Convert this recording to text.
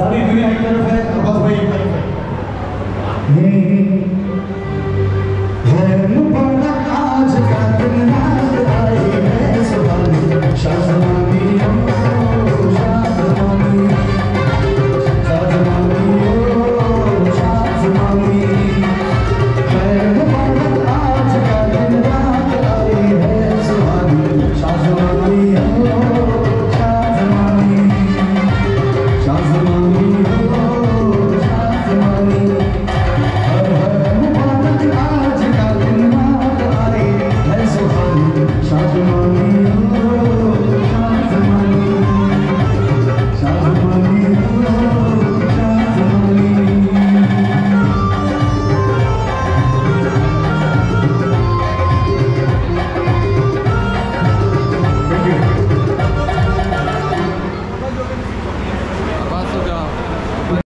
सारी दुनिया एक तरफ़ है और बस वही एक तरफ़ है